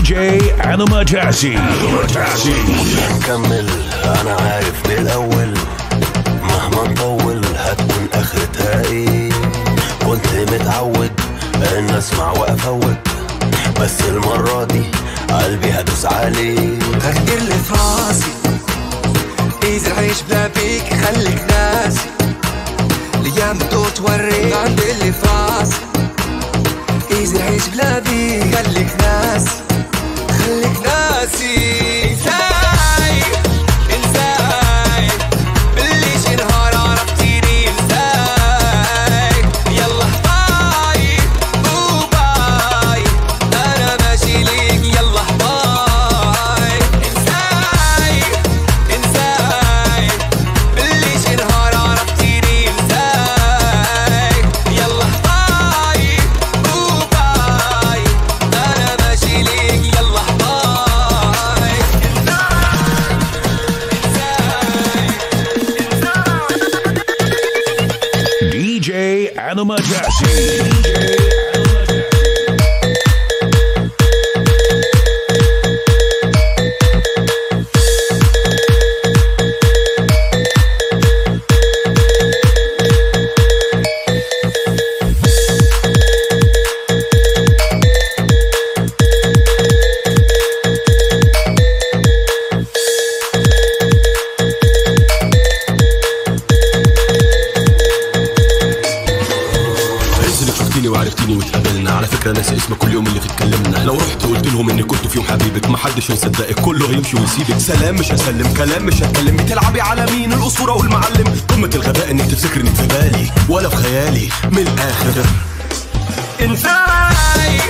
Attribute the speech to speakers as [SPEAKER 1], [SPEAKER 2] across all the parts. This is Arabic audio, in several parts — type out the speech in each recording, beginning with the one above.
[SPEAKER 1] Anima Jazzy.
[SPEAKER 2] نكمل أنا عارف من الأول. مهما نطول هتكون اخرتها إيه كنت متعود إن أسمع وأفوت. بس المرة دي قلبي هدوس عليه
[SPEAKER 3] غير اللي في راسي. ايزي العيش بلا بيك خليك ناسي. الأيام بتدور توريك عند اللي في راسي. ايزي العيش بلا بيك خليك ناسي. ناسي
[SPEAKER 4] No Jersey. واتقابلنا على فكرة ناسي اسمك كل يوم اللي اتكلمنا لو رحت قلت لهم إني كنت في يوم حبيبك ما حدش هيصدقك. كله هيمشي ويسيبك. سلام مش هسلم. كلام مش هتكلم. بتلعبي على مين؟ الأسطورة والمعلم. قمة الغباء إنك تفتكر انك في بالي ولا في خيالي. من
[SPEAKER 3] الآخر.
[SPEAKER 1] إزاي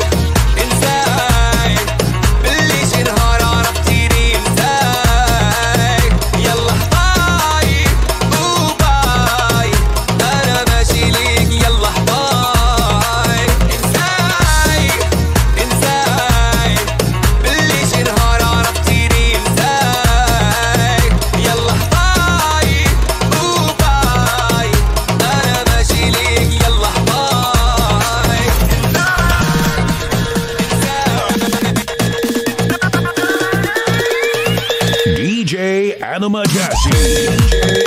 [SPEAKER 1] no Jersey.